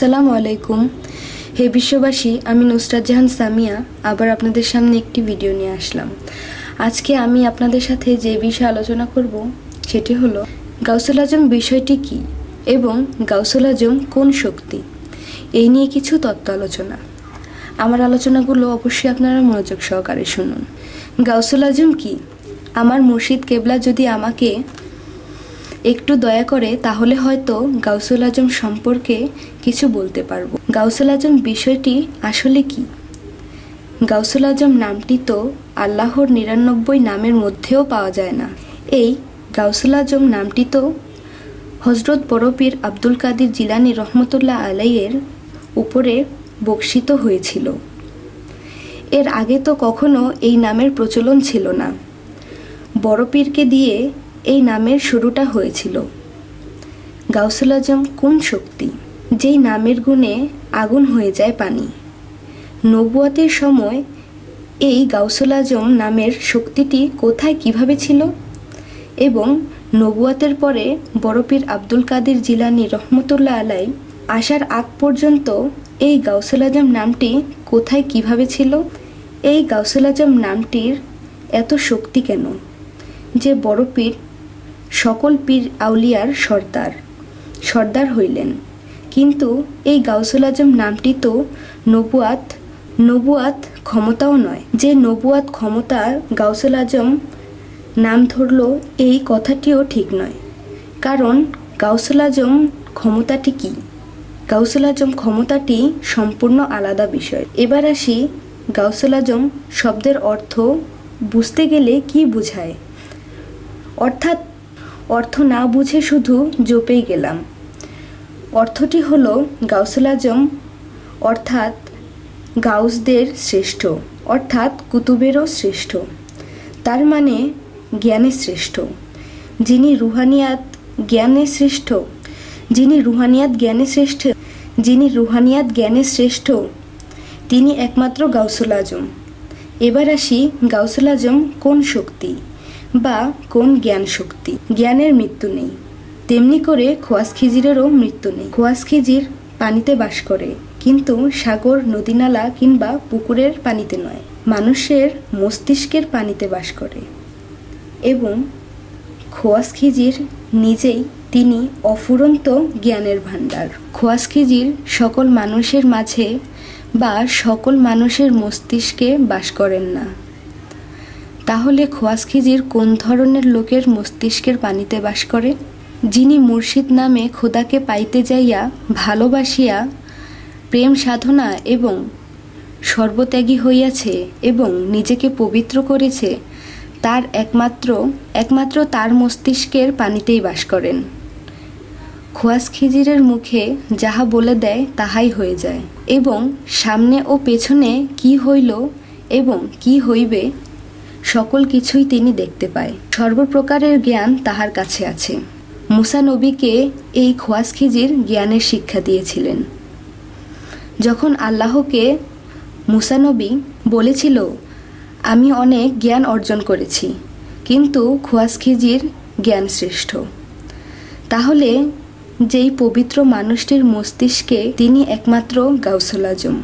আসসালামু আলাইকুম। হে বিশ্ববাসী, আমি নুসরাত জাহান সামিয়া, আবার আপনাদের সামনে একটি ভিডিও নিয়ে আসলাম। আজকে আমি আপনাদের সাথে যে বিষয়ে আলোচনা করব, সেটি হলো গাউসুল আজম বিষয়টি কি এবং গাউসুল আজম কোন শক্তি? এই নিয়ে কিছু তত্ত্ব আলোচনা। আমার আলোচনাগুলো অবশ্যই আপনারা মনোযোগ সহকারে শুনুন। গাউসুল আজম কি? আমার মুর্শিদ কেবলা যদি আমাকে একটু দয়া করে তাহলে হয়তো গাউসুল আজম সম্পর্কে কিছু বলতে পারব। গাউসুল আজম বিষয়টি আসলে কি? গাউসুল আজম নামটি তো আল্লাহর নিরানব্বই নামের মধ্যেও পাওয়া যায় না। এই গাউসুল আজম নামটি তো হজরত বড়পীর আব্দুল কাদির জিলানি রহমতুল্লাহ আলাইয়ের উপরে বক্সিত হয়েছিল। এর আগে তো কখনো এই নামের প্রচলন ছিল না। বড়পীরকে দিয়ে এই নামের শুরুটা হয়েছিল। গাউসুল আজম কোন শক্তি? যেই নামের গুণে আগুন হয়ে যায় পানি। নবুয়াতের সময় এই গাউসুল আজম নামের শক্তিটি কোথায় কীভাবে ছিল? এবং নবুয়াতের পরে বড়পীর আব্দুল কাদের জিলানি রহমতুল্লাহ আলাই আসার আগ পর্যন্ত এই গাউসুল আজম নামটি কোথায় কীভাবে ছিল? এই গাউসুল আজম নামটির এত শক্তি কেন? যে বড় পীর সকল পীর আউলিয়ার সর্দার। সর্দার হইলেন। কিন্তু এই গাউসুল আজম নামটি তো নবুয়াত নবুয়াত ক্ষমতাও নয়। যে নবুয়াত ক্ষমতা গাউসুল আজম নাম ধরল, এই কথাটিও ঠিক নয়। কারণ গাউসুল আজম ক্ষমতাটি কী? গাউসুল আজম ক্ষমতাটি সম্পূর্ণ আলাদা বিষয়। এবার আসি গাউসুল আজম শব্দের অর্থ বুঝতে গেলে কি বোঝায়? অর্থাৎ অর্থ না বুঝে শুধু জপেই গেলাম। অর্থটি হল গাউসুল আজম, অর্থাৎ গাউসদের শ্রেষ্ঠ, অর্থাৎ কুতুবেরও শ্রেষ্ঠ। তার মানে জ্ঞানে শ্রেষ্ঠ। যিনি রুহানিয়াত জ্ঞানে শ্রেষ্ঠ, যিনি রুহানিয়াত জ্ঞানে শ্রেষ্ঠ, যিনি রুহানিয়াত জ্ঞানে শ্রেষ্ঠ, তিনি একমাত্র গাউসুল আজম। এবার আসি গাউসুল আজম কোন শক্তি? বা কোন জ্ঞান শক্তি জ্ঞানের মৃত্যু নেই। তেমনি করে খোয়াস খিজিরেরও মৃত্যু নেই। খোয়াস খিজির পানিতে বাস করে, কিন্তু সাগর, নদীনালা কিংবা পুকুরের পানিতে নয়। মানুষের মস্তিষ্কের পানিতে বাস করে। এবং খোয়াস খিজির নিজেই তিনি অফুরন্ত জ্ঞানের ভাণ্ডার। খোয়াস খিজির সকল মানুষের মাঝে বা সকল মানুষের মস্তিষ্কে বাস করেন না। তাহলে খোয়াস খিজির কোন ধরনের লোকের মস্তিষ্কের পানিতে বাস করে? যিনি মুর্শিদ নামে খোদাকে পাইতে যাইয়া ভালোবাসিয়া প্রেম সাধনা এবং সর্বত্যাগী হইয়াছে এবং নিজেকে পবিত্র করেছে, তার একমাত্র একমাত্র তার মস্তিষ্কের পানিতেই বাস করেন। খোয়াস খিজিরের মুখে যাহা বলে দেয়, তাহাই হয়ে যায়। এবং সামনে ও পেছনে কি হইল এবং কি হইবে সকল কিছুই তিনি দেখতে পায়। সর্বপ্রকারের জ্ঞান তাহার কাছে আছে। মুসা নবীকে এই খোয়াস খিজির জ্ঞানের শিক্ষা দিয়েছিলেন। যখন আল্লাহকে মুসানবী বলেছিল, আমি অনেক জ্ঞান অর্জন করেছি, কিন্তু খোয়াস খিজির জ্ঞান শ্রেষ্ঠ। তাহলে যেই পবিত্র মানুষটির মস্তিষ্কে তিনি একমাত্র গাউসুল আজম।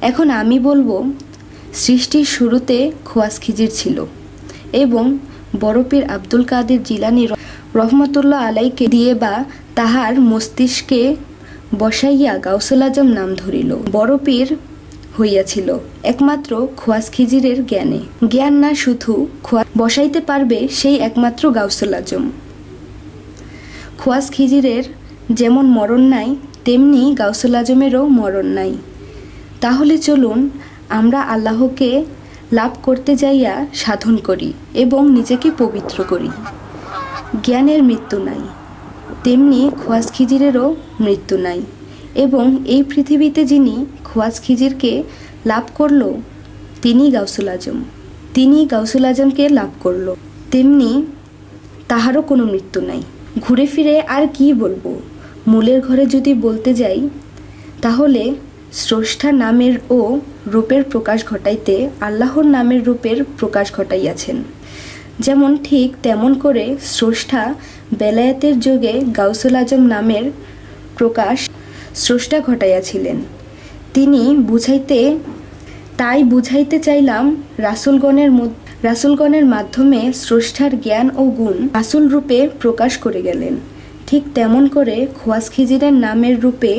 এখন আমি বলব সৃষ্টির শুরুতে খোয়াস খিজির ছিল এবং বরফের আব্দুল কাদের জিলানি রহমতুল্লাহ আলাইকে দিয়ে বা তাহার মস্তিষ্কে বসাইয়া গাউসুল আজম নাম ধরিল। বরপীর হইয়াছিল একমাত্র খোয়াস খিজিরের জ্ঞানে। জ্ঞান না শুধু খোয়া বসাইতে পারবে সেই একমাত্র গাউসুল আজম। খোয়াস খিজিরের যেমন মরণ নাই, তেমনি গাউসুল আজমেরও মরণ নাই। তাহলে চলুন আমরা আল্লাহকে লাভ করতে যাইয়া সাধন করি এবং নিজেকে পবিত্র করি। জ্ঞানের মৃত্যু নাই, তেমনি খোয়াজ খিজিরেরও মৃত্যু নাই এবং এই পৃথিবীতে যিনি খোয়াজ খিজিরকে লাভ করল, তিনি গাউসুল আজম। তিনি গাউসুল আজমকে লাভ করল, তেমনি তাহারও কোনো মৃত্যু নাই। ঘুরে ফিরে আর কি বলব? মূলের ঘরে যদি বলতে যাই, তাহলে স্রষ্টা নামের ও রূপের প্রকাশ ঘটাইতে আল্লাহর নামের রূপের প্রকাশ ঘটাইয়াছেন। যেমন ঠিক তেমন করে স্রষ্টা বেলায়েতের যুগে গাউসুল আজম নামের প্রকাশ স্রষ্টা ঘটাইয়াছিলেন। তিনি বুঝাইতে, তাই বুঝাইতে চাইলাম রাসুলগণের রাসুলগণের মাধ্যমে স্রষ্টার জ্ঞান ও গুণ রাসুল রূপে প্রকাশ করে গেলেন। ঠিক তেমন করে খোয়াজ খিজিরের নামের রূপে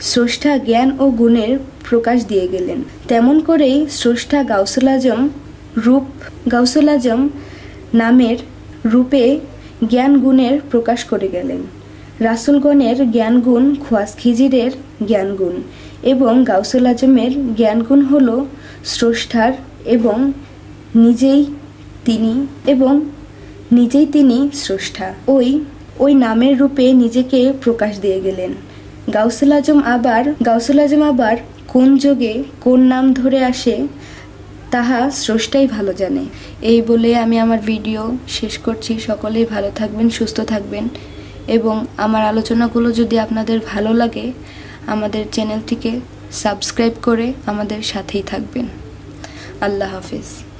স্রষ্টা জ্ঞান ও গুণের প্রকাশ দিয়ে গেলেন। তেমন করেই স্রষ্টা গাউসুল আজম রূপ, গাউসুল আজম নামের রূপে জ্ঞান গুণের প্রকাশ করে গেলেন। রাসুলগণের জ্ঞানগুণ খোয়াজ খিজিরের জ্ঞানগুণ এবং গাউসুল আজমের জ্ঞানগুণ হল স্রষ্টার এবং নিজেই তিনি এবং নিজেই তিনি স্রষ্টা। ওই ওই নামের রূপে নিজেকে প্রকাশ দিয়ে গেলেন। গাউসুল আজম আবার, গাউসুল আজম আবার কোন যোগে কোন নাম ধরে আসে তাহা স্রষ্টাই ভালো জানে। এই বলে আমি আমার ভিডিও শেষ করছি। সকলেই ভালো থাকবেন, সুস্থ থাকবেন এবং আমার আলোচনাগুলো যদি আপনাদের ভালো লাগে, আমাদের চ্যানেলটিকে সাবস্ক্রাইব করে আমাদের সাথেই থাকবেন। আল্লাহ হাফিজ।